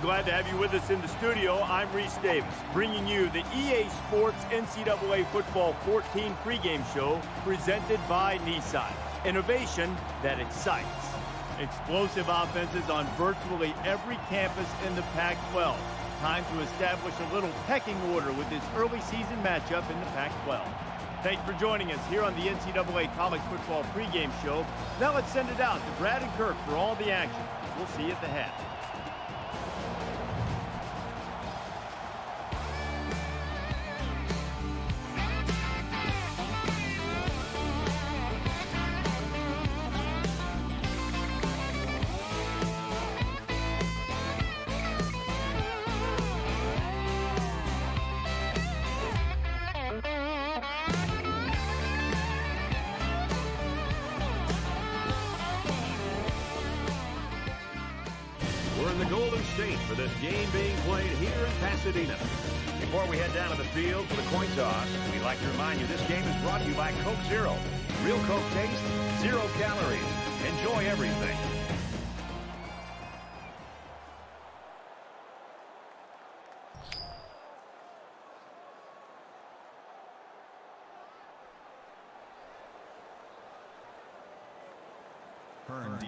Glad to have you with us in the studio. I'm Reese Davis, bringing you the EA Sports NCAA Football 14 pregame show presented by Nissan. Innovation that excites. Explosive offenses on virtually every campus in the Pac-12. Time to establish a little pecking order with this early season matchup in the Pac-12. Thanks for joining us here on the NCAA College Football pregame show. Now let's send it out to Brad and Kirk for all the action. We'll see you at the half.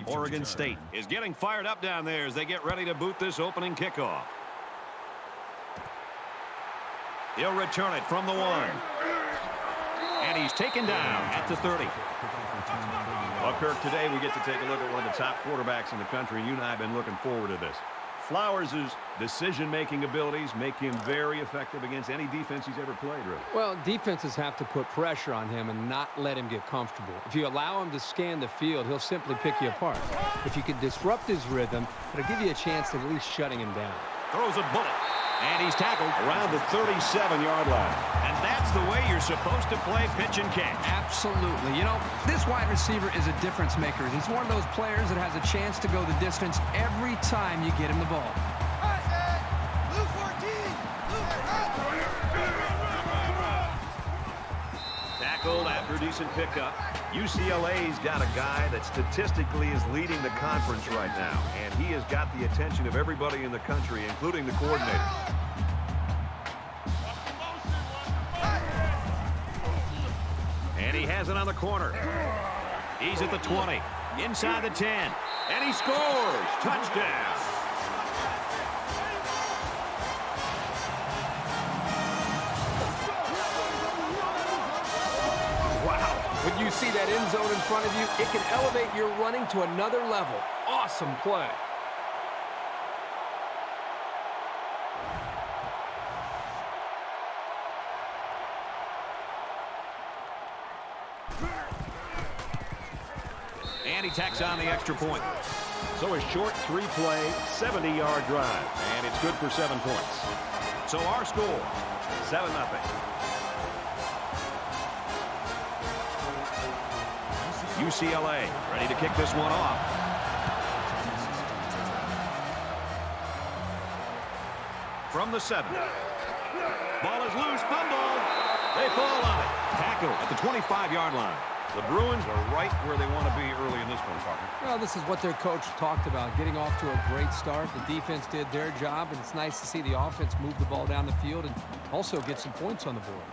Oregon State is getting fired up down there as they get ready to boot this opening kickoff. He'll return it from the one. And he's taken down at the 30. Well, Kirk, today we get to take a look at one of the top quarterbacks in the country, you and I have been looking forward to this. Flowers' decision-making abilities make him very effective against any defense he's ever played, really. Well, defenses have to put pressure on him and not let him get comfortable. If you allow him to scan the field, he'll simply pick you apart. If you can disrupt his rhythm, it'll give you a chance of at least shutting him down. Throws a bullet. And he's tackled around the 37-yard line. And that's the way you're supposed to play pitch and catch. Absolutely. You know, this wide receiver is a difference maker. He's one of those players that has a chance to go the distance every time you get him the ball. Tackled after decent pickup. UCLA's got a guy that statistically is leading the conference right now, and he has got the attention of everybody in the country, including the coordinator. And he has it on the corner. He's at the 20, inside the 10, and he scores! Touchdown! See that end zone in front of you, it can elevate your running to another level. Awesome play. And he tacks on the extra point. So a short three-play, 70-yard drive. And it's good for seven points. So our score, 7-0. UCLA ready to kick this one off. From the seven. Ball is loose. Fumble. They fall on it. Tackle at the 25-yard line. The Bruins are right where they want to be early in this one, partner. Well, this is what their coach talked about, getting off to a great start. The defense did their job, and it's nice to see the offense move the ball down the field and also get some points on the board.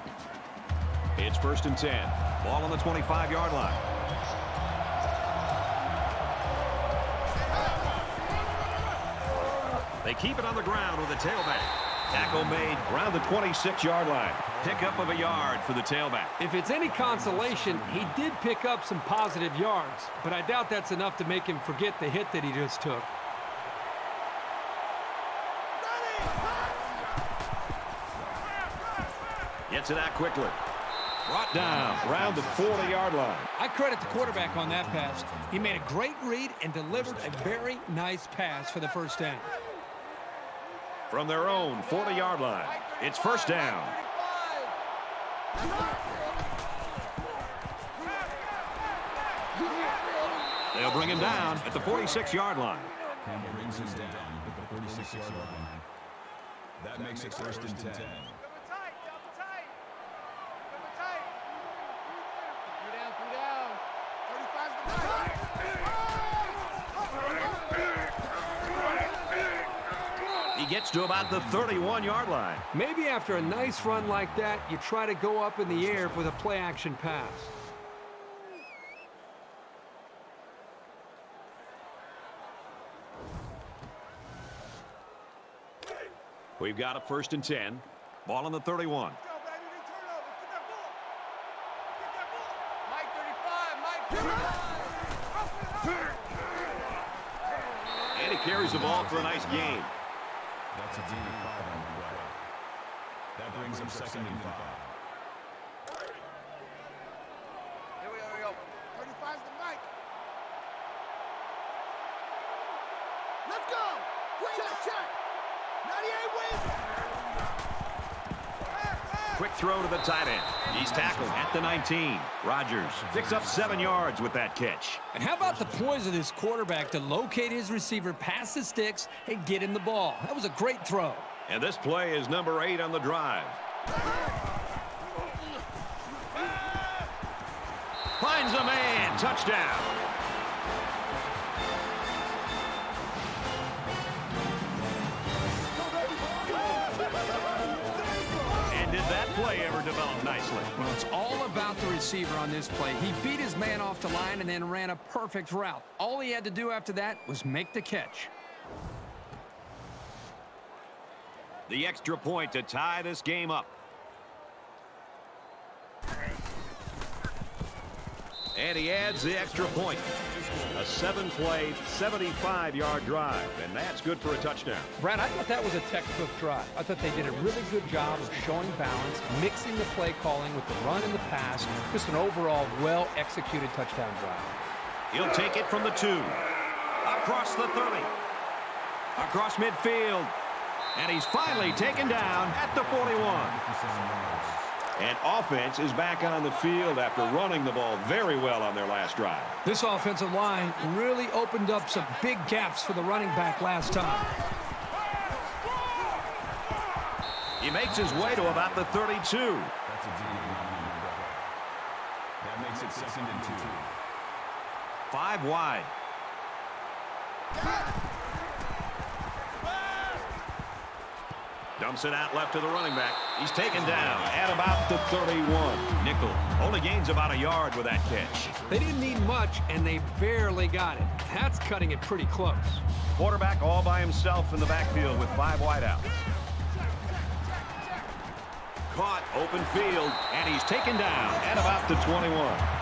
It's first and 10. Ball on the 25-yard line. They keep it on the ground with a tailback. Tackle made around the 26-yard line. Pickup of a yard for the tailback. If it's any consolation, he did pick up some positive yards, but I doubt that's enough to make him forget the hit that he just took. Gets it out quickly. Brought down around the 40-yard line. I credit the quarterback on that pass. He made a great read and delivered a very nice pass for the first down. From their own 40-yard line, it's first down. They'll bring him down at the 46-yard line. Campbell brings him down at the 46-yard line. That makes it first and 10. Gets to about the 31-yard line. Maybe after a nice run like that, you try to go up in the air with a play-action pass. We've got a first and 10. Ball on the 31. And he carries the ball for a nice gain. That's a D five on the play. That brings him second and five. Here we go, here we go. 35's the mic. Let's go. Check, check. 98 wins. Quick throw to the tight end. He's tackled at the 19. Rodgers picks up seven yards with that catch. And how about the poise of this quarterback to locate his receiver past the sticks and get him the ball? That was a great throw. And this play is number eight on the drive. Finds a man. Touchdown. Receiver on this play. He beat his man off the line and then ran a perfect route. All he had to do after that was make the catch. The extra point to tie this game up. And he adds the extra point. A seven-play, 75-yard drive, and that's good for a touchdown. Brad, I thought that was a textbook drive. I thought they did a really good job of showing balance, mixing the play calling with the run and the pass. Just an overall well-executed touchdown drive. He'll take it from the two. Across the 30. Across midfield. And he's finally taken down at the 41. And offense is back on the field after running the ball very well on their last drive. This offensive line really opened up some big gaps for the running back last time. He makes his way to about the 32. That's a D on the play. That makes it second and two. Five wide. Dumps it out left to the running back. He's taken down at about the 31. Nickel only gains about a yard with that catch. They didn't need much, and they barely got it. That's cutting it pretty close. Quarterback all by himself in the backfield with five wideouts. Caught open field, and he's taken down at about the 21.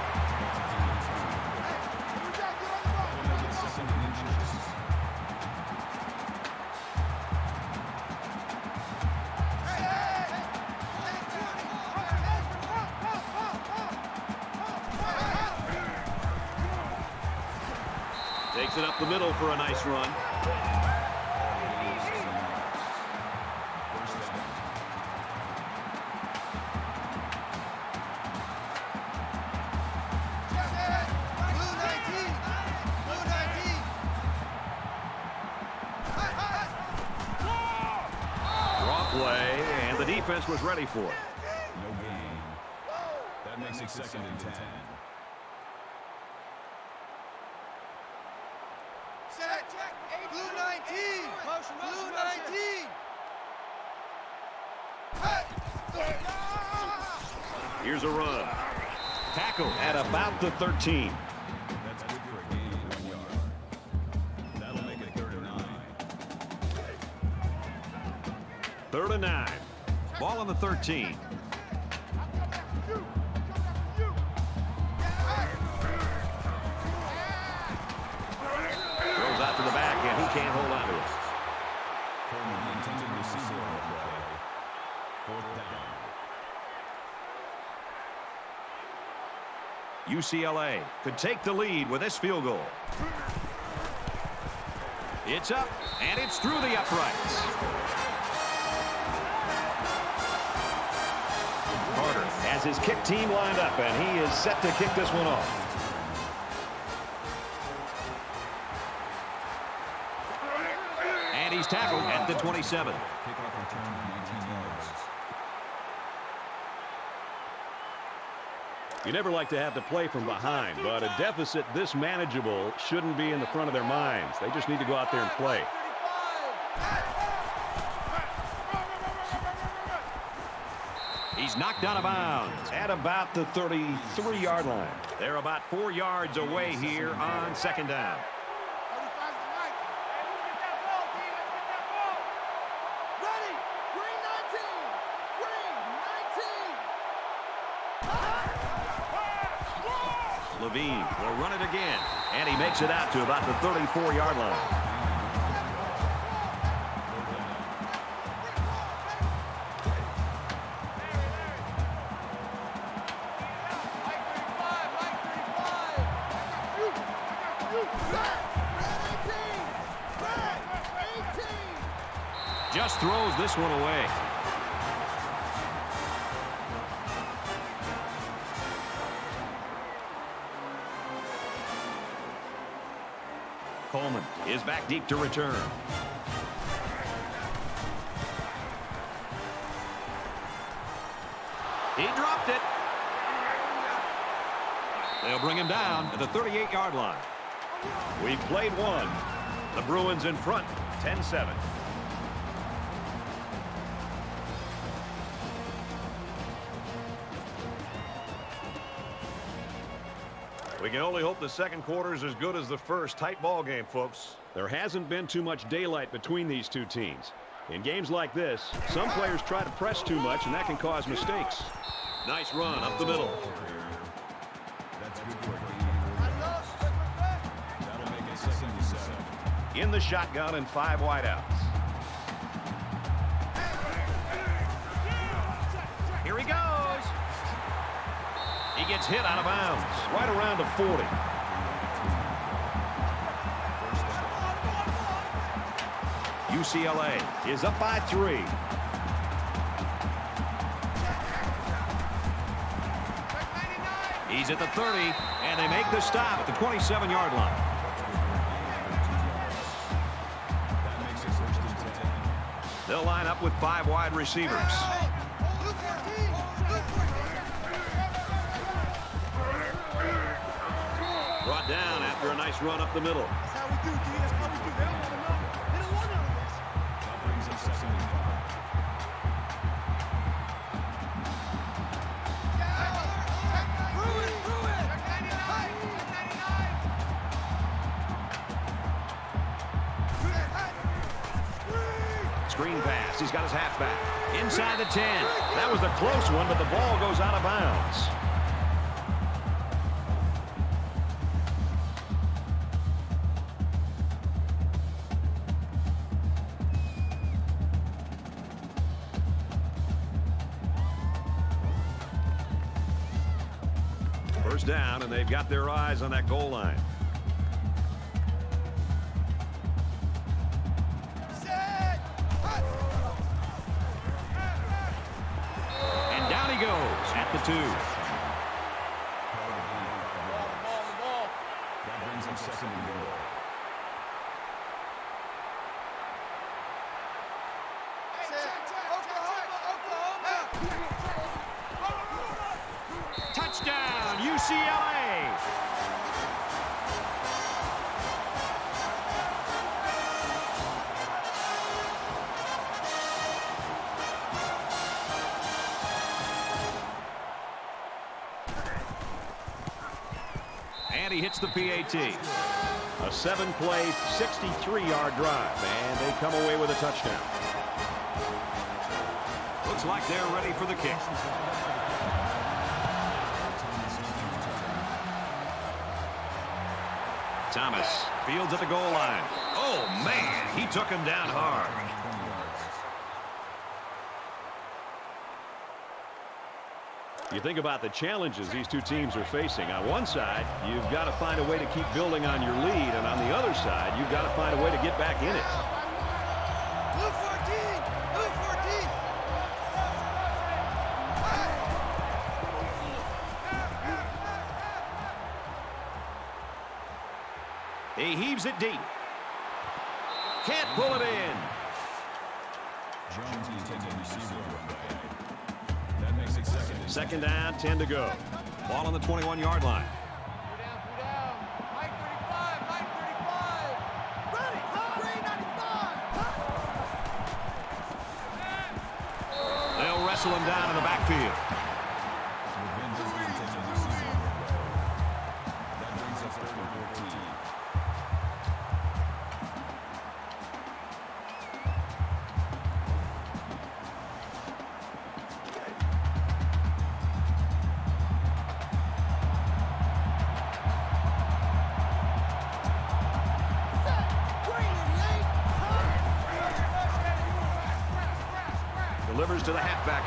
Takes it up the middle for a nice run. First down. Blue 19. Blue 19. Draw play, and the defense was ready for it. No gain. That makes it second and ten. Set. Blue 19. Blue 19. Here's a run. Tackle at about the 13. That's good for a gain of one yard. That'll make it third and nine. Ball on the 13. Throws out to the back, and he can't hold on to it. Fourth down. UCLA could take the lead with this field goal. It's up, and it's through the uprights. Carter has his kick team lined up, and he is set to kick this one off. And he's tackled at the 27. You never like to have to play from behind, but a deficit this manageable shouldn't be in the front of their minds. They just need to go out there and play. He's knocked out of bounds at about the 33-yard line. They're about four yards away here on second down. Levine will run it again, and he makes it out to about the 34-yard line. Mike 35. Mike 35. You. You. Red. Red 18. Red 18. Just throws this one away. Back deep to return. He dropped it. They'll bring him down at the 38-yard line. We've played one. The Bruins in front, 10-7. We can only hope the second quarter is as good as the first. Tight ball game, folks. There hasn't been too much daylight between these two teams. In games like this, some players try to press too much, and that can cause mistakes. Nice run up the middle. In the shotgun and five wideouts. Here he goes. He gets hit out of bounds. Right around the 40. UCLA is up by three. He's at the 30, and they make the stop at the 27-yard line. They'll line up with five wide receivers. Luke 14. Luke 14. Brought down after a nice run up the middle. Pass. He's got his halfback. Inside the 10. That was a close one, but the ball goes out of bounds. First down, and they've got their eyes on that goal line. The two. The PAT. A seven-play, 63-yard drive, and they come away with a touchdown. Looks like they're ready for the kick. Thomas fields at the goal line. Oh, man, he took him down hard. You think about the challenges these two teams are facing. On one side, you've got to find a way to keep building on your lead, and on the other side, you've got to find a way to get back in it. Luke 14. Luke 14. He heaves it deep. Can't pull it in. Second down, 10 to go. Ball on the 21-yard line. Two down, two down. Mike 35. Mike 35. Ready. Green 95. They'll wrestle him down in the backfield.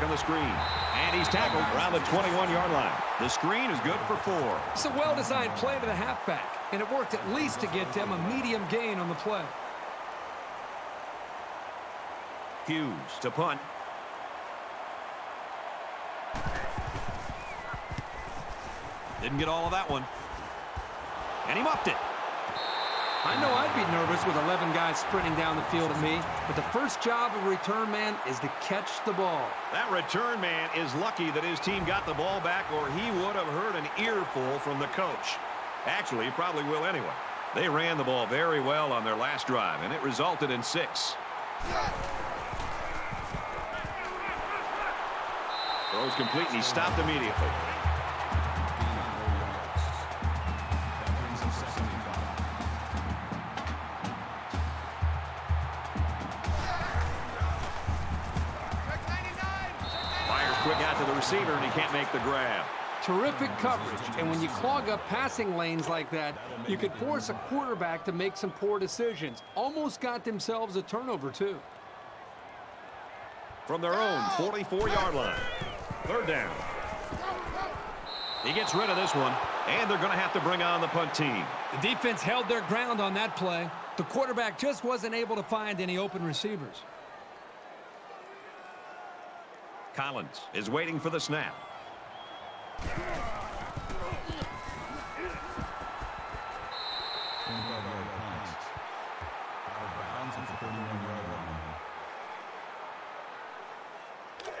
On the screen. And he's tackled around the 21-yard line. The screen is good for four. It's a well-designed play to the halfback, and it worked at least to get them a medium gain on the play. Hughes to punt. Didn't get all of that one. And he muffed it. I know I'd be nervous with 11 guys sprinting down the field at me, but the first job of a return man is to catch the ball. That return man is lucky that his team got the ball back or he would have heard an earful from the coach. Actually, he probably will anyway. They ran the ball very well on their last drive, and it resulted in six. Throws complete, and he stopped immediately. He can't make the grab. Terrific coverage, and when you clog up passing lanes like that, you could force a quarterback to make some poor decisions. Almost got themselves a turnover, too. From their own 44-yard line. Third down. He gets rid of this one, and they're going to have to bring on the punt team. The defense held their ground on that play. The quarterback just wasn't able to find any open receivers. Collins is waiting for the snap.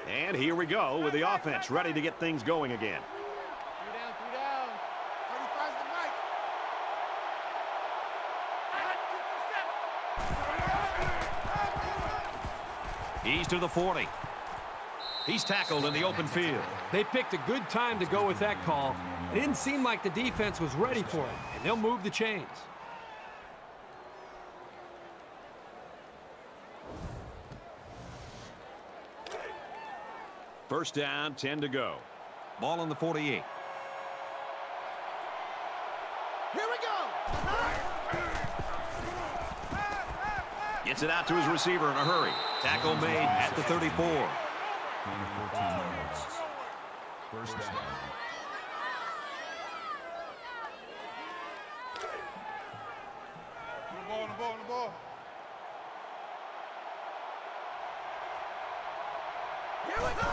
And here we go with the offense ready to get things going again. Three down, three down. 35's the mic. He's to the 40. He's tackled in the open field. They picked a good time to go with that call. It didn't seem like the defense was ready for it, and they'll move the chains. First down, 10 to go. Ball on the 48. Here we go. Gets it out to his receiver in a hurry. Tackle made at the 34. First down. Ball, the ball, the ball. Here we go.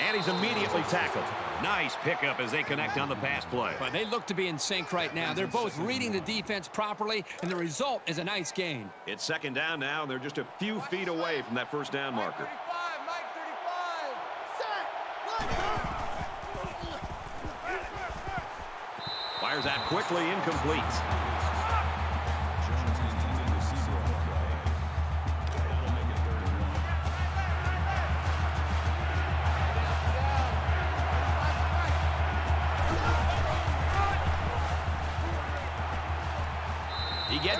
And he's immediately tackled. Nice pickup as they connect on the pass play. But they look to be in sync right now. They're both reading the defense properly, and the result is a nice gain. It's second down now, and they're just a few feet away from that first down marker. 35, Mike 35. Set. Fires out quickly, incomplete.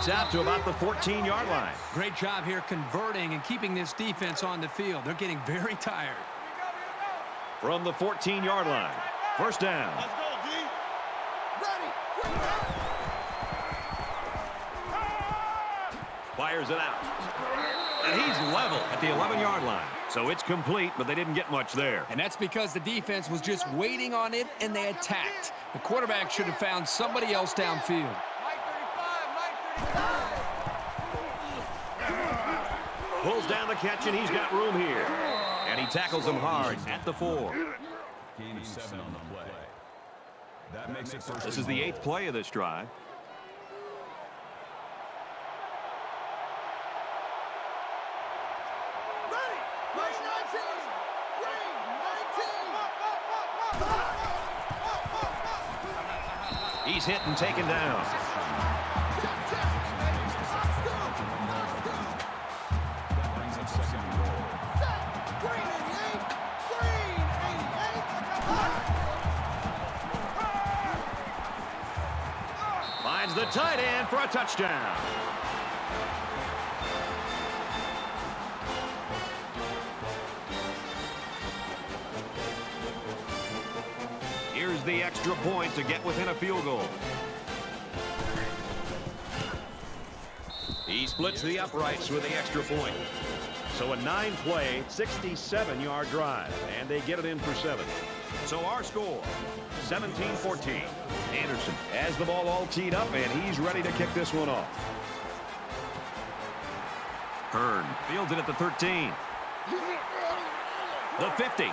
Gets out to about the 14-yard line. Great job here converting and keeping this defense on the field. They're getting very tired. From the 14-yard line. First down. Let's go, D. Ready. Ah! Fires it out. And he's level at the 11-yard line. So it's complete, but they didn't get much there. And that's because the defense was just waiting on it, and they attacked. The quarterback should have found somebody else downfield. Pulls down the catch, and he's got room here. And he tackles him hard at the four. Seven on the play. That makes it first This is the eighth play of this drive. Ready. Green 19. Green 19. He's hit and taken down. Tight end for a touchdown. Here's the extra point to get within a field goal. He splits the uprights with the extra point. So a nine-play, 67-yard drive, and they get it in for seven. So our score, 17-14. Anderson has the ball all teed up, and he's ready to kick this one off. Hearn fields it at the 13. The 50.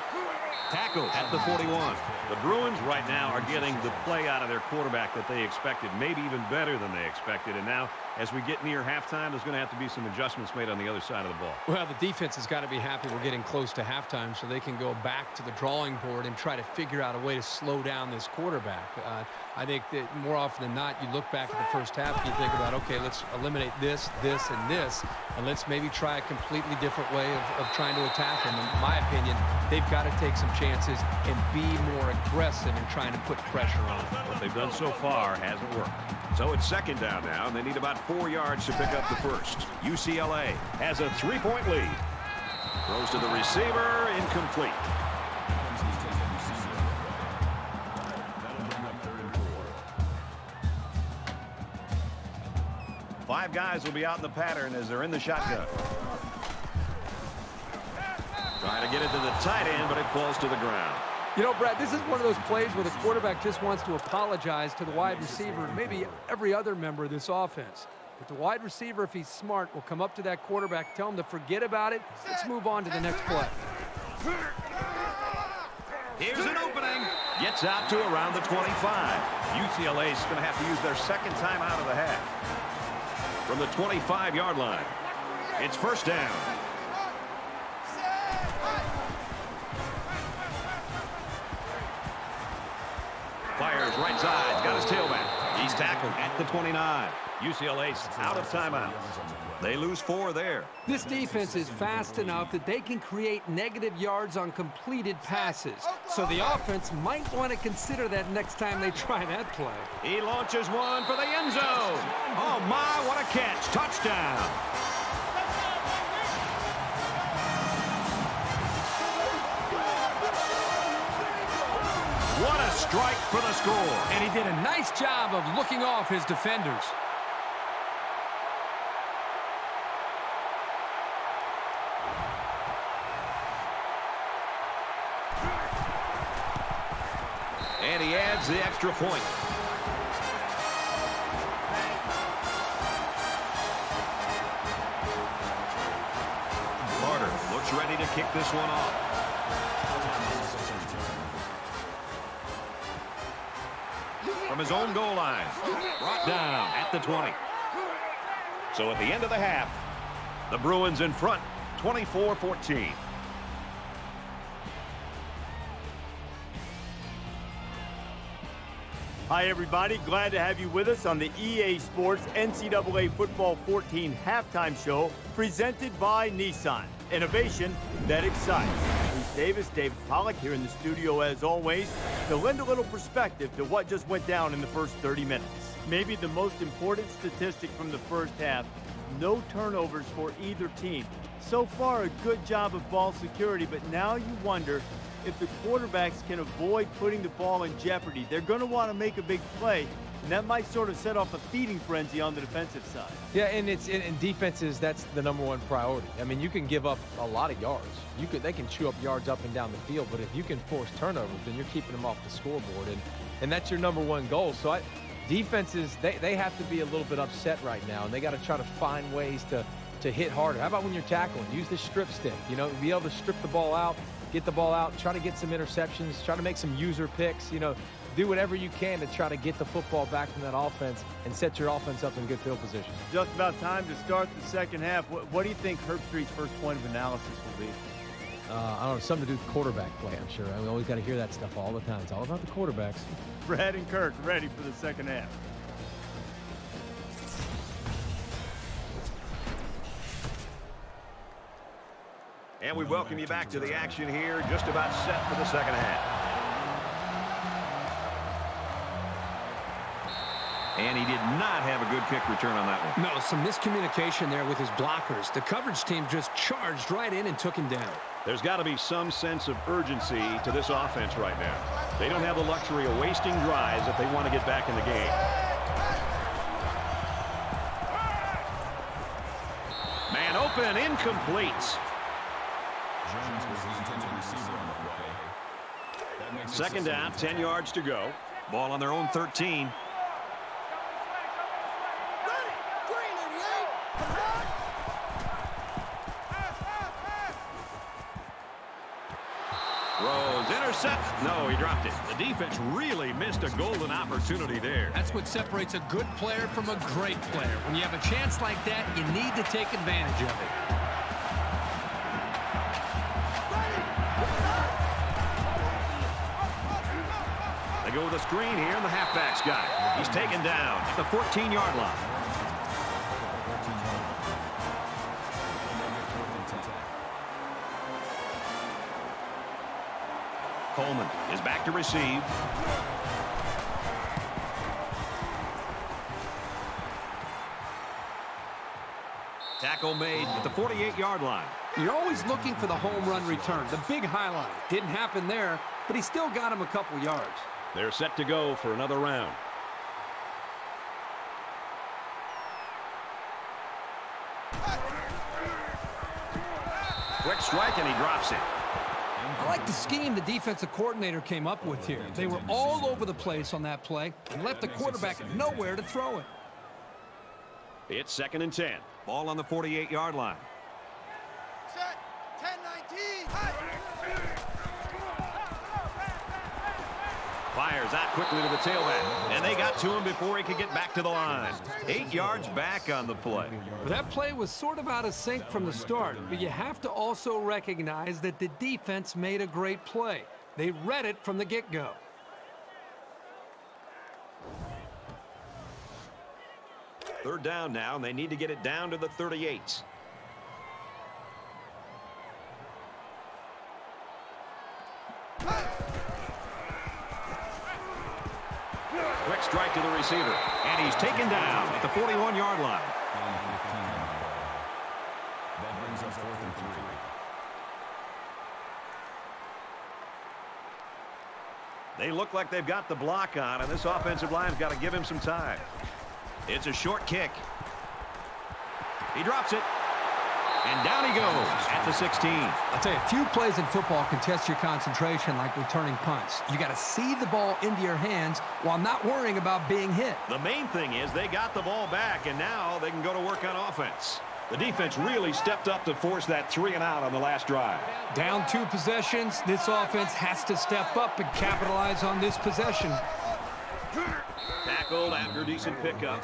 Tackled at the 41. The Bruins right now are getting the play out of their quarterback that they expected, maybe even better than they expected. And now, as we get near halftime, there's going to have to be some adjustments made on the other side of the ball. Well, the defense has got to be happy we're getting close to halftime so they can go back to the drawing board and try to figure out a way to slow down this quarterback. Uh, I think that more often than not, you look back at the first half and you think about, okay, let's eliminate this, this, and this, and let's maybe try a completely different way of, of trying to attack him. In my opinion, they've got to take some chances and be more aggressive in trying to put pressure on. What they've done so far hasn't worked. So it's second down now, and they need about four yards to pick up the first. UCLA has a three-point lead. Throws to the receiver, incomplete. Five guys will be out in the pattern as they're in the shotgun. Trying to get it to the tight end, but it falls to the ground. You know, Brad, this is one of those plays where the quarterback just wants to apologize to the wide receiver and maybe every other member of this offense. But the wide receiver, if he's smart, will come up to that quarterback, tell him to forget about it. Let's move on to the next play. Here's an opening. Gets out to around the 25. UCLA is going to have to use their second time out of the half. From the 25-yard line. It's first down. Fires right side. Got his tailback. He's tackled at the 29. UCLA's out of timeout. They lose four there. This defense is fast enough that they can create negative yards on completed passes. So the offense might want to consider that next time they try that play. He launches one for the end zone. Oh, my, what a catch. Touchdown. Strike for the score. And he did a nice job of looking off his defenders. And he adds the extra point. Carter looks ready to kick this one off. From his own goal line. Brought down at the 20. So at the end of the half, the Bruins in front, 24-14. Hi, everybody. Glad to have you with us on the EA Sports NCAA Football 14 halftime show presented by Nissan. Innovation that excites. Reese Davis, David Pollack here in the studio as always to lend a little perspective to what just went down in the first 30 minutes. Maybe the most important statistic from the first half, no turnovers for either team. So far, a good job of ball security, but now you wonder if the quarterbacks can avoid putting the ball in jeopardy. They're going to want to make a big play, and that might sort of set off a feeding frenzy on the defensive side. Yeah, and it's in, defenses that's the number one priority. I mean, you can give up a lot of yards. You could they can chew up yards up and down the field, but if you can force turnovers, then you're keeping them off the scoreboard, and and that's your number one goal. So I, defenses they they have to be a little bit upset right now, and they got to try to find ways to to hit harder. How about when you're tackling? Use the strip stick. You know, be able to strip the ball out, get the ball out, try to get some interceptions, try to make some user picks. You know, do whatever you can to try to get the football back from that offense and set your offense up in good field position. Just about time to start the second half. What, what do you think Herbstreit's first point of analysis will be? Uh, I don't know, something to do with quarterback play, I'm sure. I mean, we always got to hear that stuff all the time. It's all about the quarterbacks. Brad and Kirk ready for the second half. And we welcome you back to the action here, just about set for the second half. And he did not have a good kick return on that one. No, some miscommunication there with his blockers. The coverage team just charged right in and took him down. There's got to be some sense of urgency to this offense right now. They don't have the luxury of wasting drives if they want to get back in the game. Man open, incomplete. Second down, 10 yards to go. Ball on their own 13. No, he dropped it. The defense really missed a golden opportunity there. That's what separates a good player from a great player. When you have a chance like that, you need to take advantage of it. They go with a screen here, and the halfback's got it. He's taken down at the 14-yard line. To receive. Tackle made at the 48-yard line. You're always looking for the home run return, the big highlight. Didn't happen there, but he still got him a couple yards. They're set to go for another round. Quick strike, and he drops it. I like the scheme the defensive coordinator came up with here. They were all over the place on that play and left the quarterback nowhere to throw it. It's second and 10. Ball on the 48-yard line. Fires out quickly to the tailback. And they got to him before he could get back to the line. Eight yards back on the play. That play was sort of out of sync from the start, but you have to also recognize that the defense made a great play. They read it from the get-go. Third down now, and they need to get it down to the 38. To the receiver, and he's taken down at the 41-yard line. That brings fourth and three. They look like they've got the block on, and this offensive line's got to give him some time. It's a short kick. He drops it. And down he goes at the 16. I'll tell you, few plays in football can test your concentration like returning punts. You got to see the ball into your hands while not worrying about being hit. The main thing is they got the ball back, and now they can go to work on offense. The defense really stepped up to force that three and out on the last drive. Down two possessions, this offense has to step up and capitalize on this possession. Tackled after decent pickup.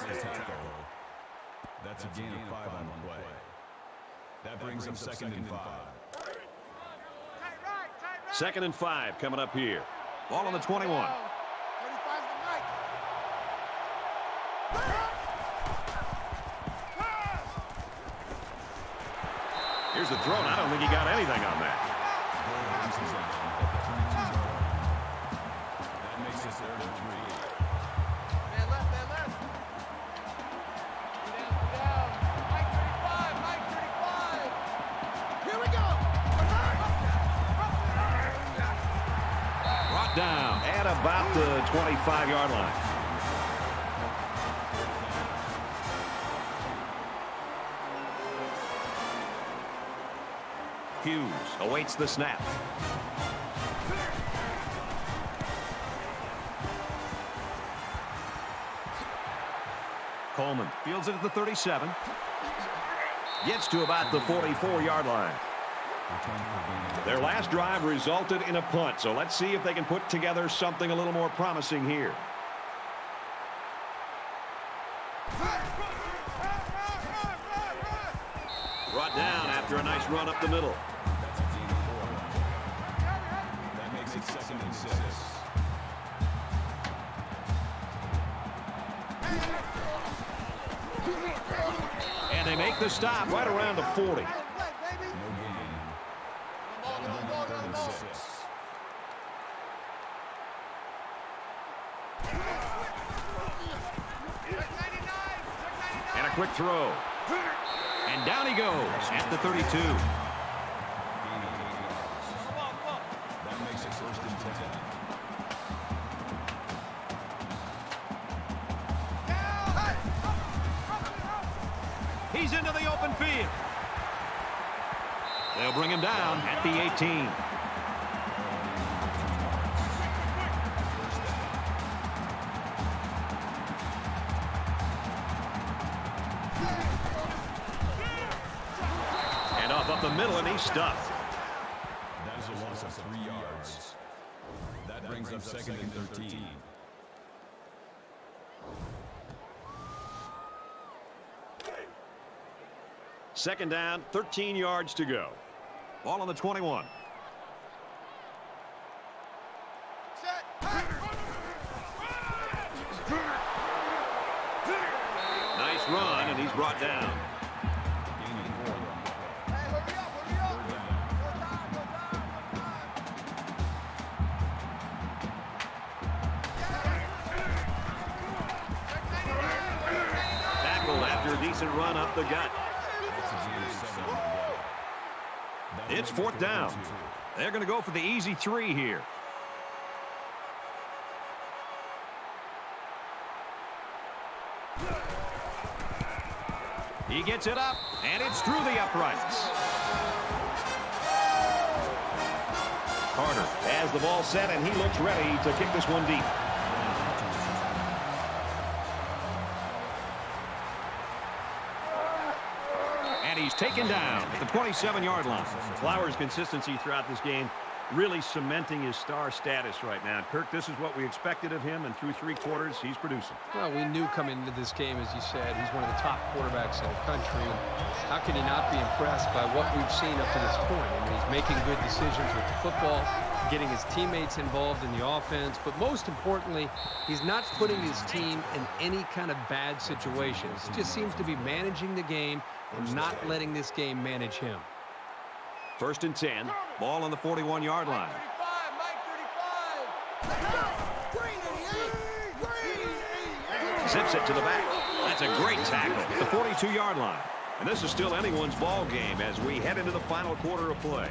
That's a gain of five on the play. That brings up second and five. Tight right. Tight right. Second and five coming up here. Ball on the 21. 35's the night. Here's the throw, and I don't think he got anything on that. That about the 25-yard line. Hughes awaits the snap. Coleman fields it at the 37. Gets to about the 44-yard line. Their last drive resulted in a punt, so let's see if they can put together something a little more promising here. Brought down after a nice run up the middle. That's a gain of four. That makes it second and six. And they make the stop right around the 40. Play, baby. No gain. Go, go, go, Third and go, go. six. quick throw. And down he goes at the 32. That makes it first and 10. He's into the open field. They'll bring him down at the 18. Middle, and he's stuffed. That is a loss of three yards. That brings up second and 13. Second down, 13 yards to go. Ball on the 21. Nice run, and he's brought down. It's fourth down. They're going to go for the easy three here. He gets it up, and it's through the uprights. Carter has the ball set, and he looks ready to kick this one deep. And he's taken down at the 27-yard line. Flowers' consistency throughout this game really cementing his star status right now. Kirk, this is what we expected of him, and through three quarters, he's producing. Well, we knew coming into this game, as you said, he's one of the top quarterbacks in the country. And how can you not be impressed by what we've seen up to this point? I mean, he's making good decisions with the football, getting his teammates involved in the offense, but most importantly, he's not putting his team in any kind of bad situations. He just seems to be managing the game and not letting this game manage him. First and 10, ball on the 41-yard line. 35, Mike 35. Green 88. Green 88. Zips it to the back. That's a great tackle the 42-yard line. And this is still anyone's ball game as we head into the final quarter of play.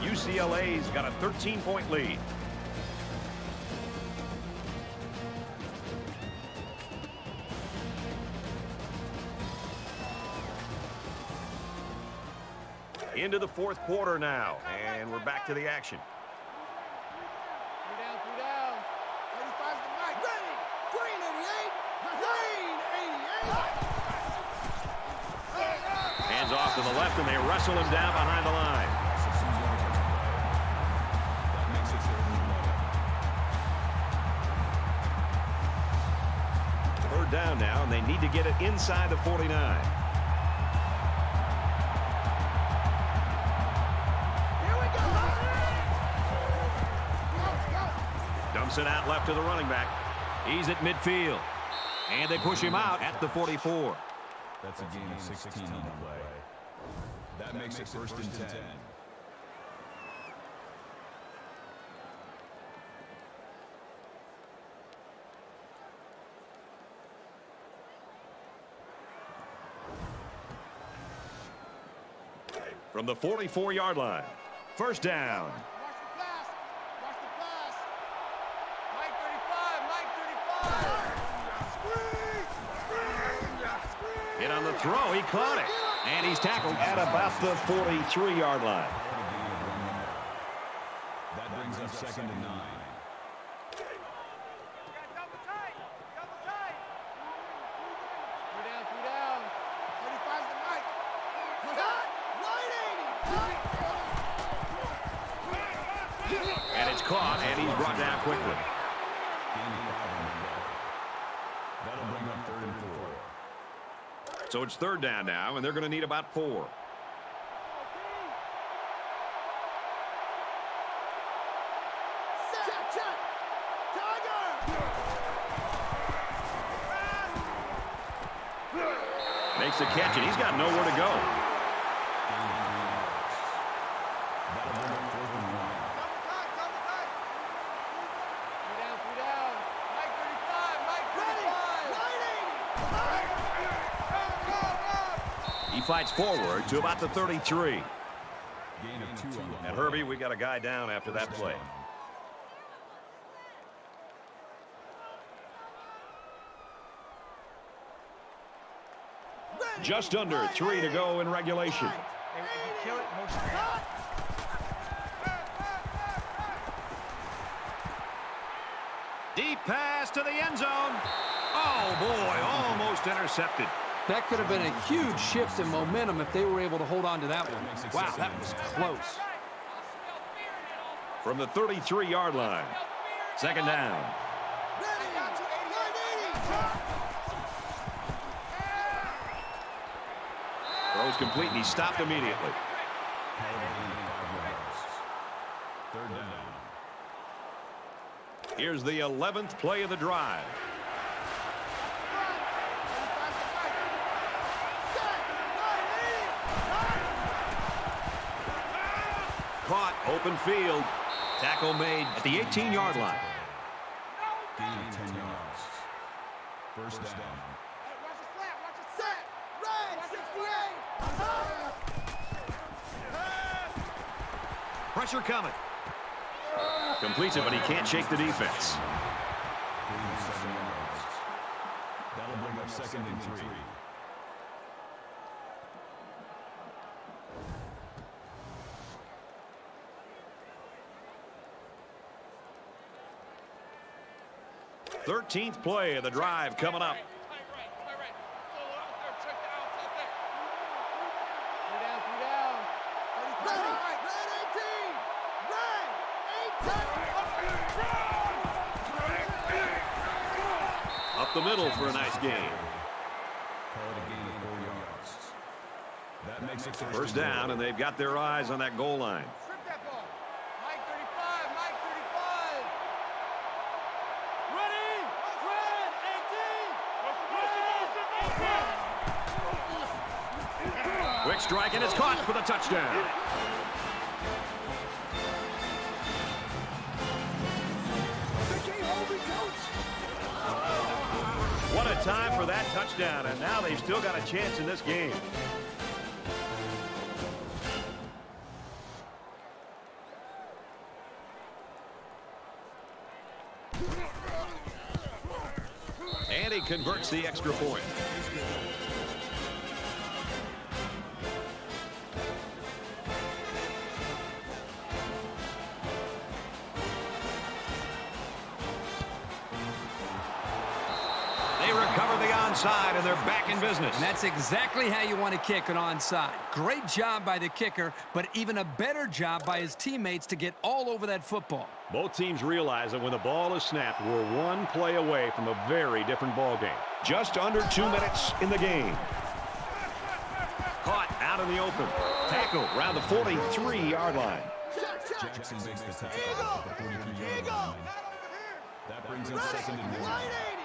UCLA's got a 13-point lead. Into the fourth quarter now, and we're back to the action. Three down, three down. 35 to Mike. Green. Green 88. Green 88. Hands off to the left, and they wrestle him down behind the line. Loss of two yards on the play. That makes it third and 11. Third down now, and they need to get it inside the 49. Dumps it out left to the running back. He's at midfield. And they push him out at the 44. That's a gain of 16 on play. That makes it first and 10. From the 44-yard line. First down. Watch the pass. Watch the pass. Mike 35. Mike 35. Screen. Screen. Hit on the throw. He caught it. And he's tackled at about the 43-yard line. A gain of one yard. That brings up second and nine. Double tight. Double tight. Three down, three down. 35's the Mike. Cut. Wide 80. And it's caught, and he's brought down quickly. Gain of five on the play. That'll bring up third and four. So it's third down now, and they're going to need about four. Makes the catch, and he's got nowhere to go. Fights forward to about the 33. Gain of two on the And Herbie, we got a guy down after that play. Just under three to go in regulation. Deep pass to the end zone. Oh, boy, almost intercepted. That could have been a huge shift in momentum if they were able to hold on to that one. Wow, that was close. From the 33-yard line. Second down. Throws complete, and he stopped immediately. Call it a gain of five yards. Third down. Here's the 11th play of the drive. Caught, open field. Tackle made at the 18-yard line. Gain of 10 yards. First down. Pressure coming. Completes it, but he can't shake the defense. Gain of seven yards. That'll bring up second and three. Thirteenth play of the drive coming up. Up the middle for a nice it First down, and they've got their eyes on that goal line. Strip that ball. Mike 35, Mike 35. Ready, red, 18. Quick strike, and it's caught for the touchdown. What a time for that touchdown, and now they've still got a chance in this game. And he converts the extra point. Onside, and they're back in business. And that's exactly how you want to kick an onside. Great job by the kicker, but even a better job by his teammates to get all over that football. Both teams realize that when the ball is snapped, we're one play away from a very different ball game. Just under two minutes in the game. Caught out in the open. Tackle around the 43-yard line. Jackson makes the tackle at the 43-yard line. That brings him second and one.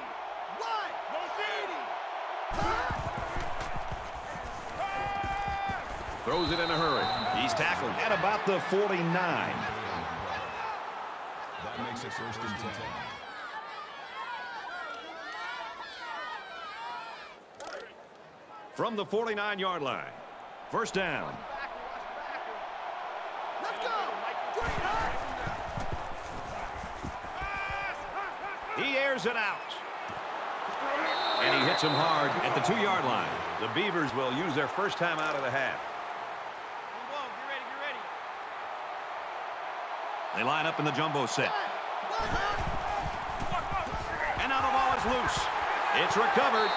Throws it in a hurry. He's tackled at about the 49. That makes it first and 10. From the 49-yard line. First down. He airs it out. And he hits him hard at the two-yard line. The Beavers will use their first time out of the half. They line up in the jumbo set. And now the ball is loose. It's recovered.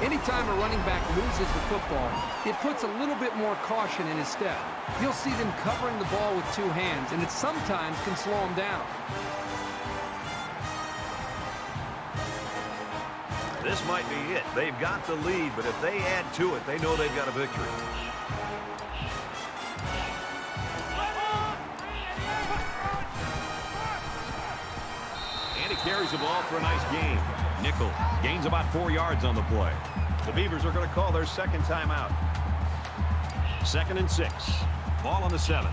Anytime a running back loses the football, it puts a little bit more caution in his step. You'll see them covering the ball with two hands, and it sometimes can slow him down. This might be it. They've got the lead, but if they add to it, they know they've got a victory. And he carries the ball for a nice gain. Nickel gains about four yards on the play. The Beavers are going to call their second timeout. Second and six. Ball on the seven.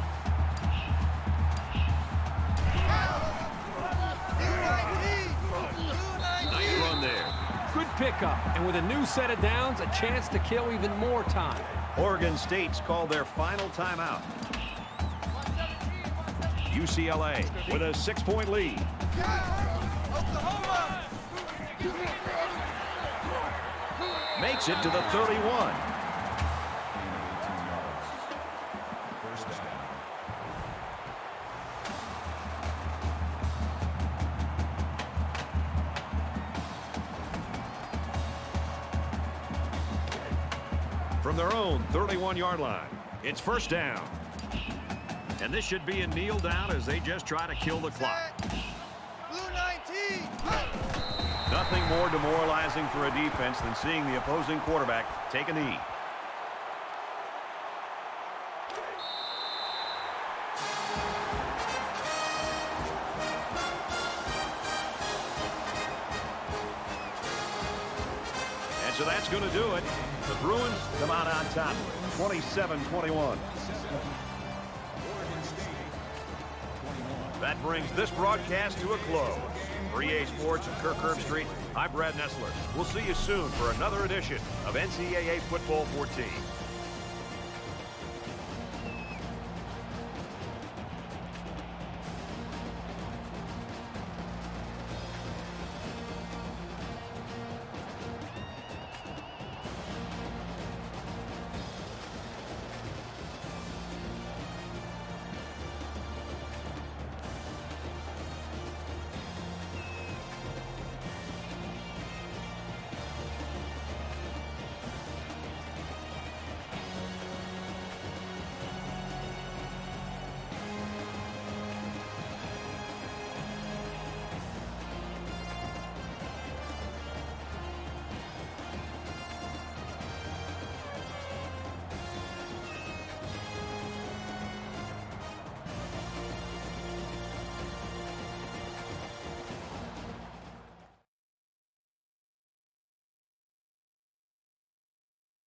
Pickup, and with a new set of downs, a chance to kill even more time. Oregon State's called their final timeout. UCLA with a six-point lead. Makes it to the 31. 21-yard line. It's first down. And this should be a kneel down as they just try to kill the clock. Nothing more demoralizing for a defense than seeing the opposing quarterback take a knee. So that's going to do it. The Bruins come out on top, 27-21. That brings this broadcast to a close. For Sports and Kirk Herbstreit, I'm Brad Nessler. We'll see you soon for another edition of NCAA Football 14.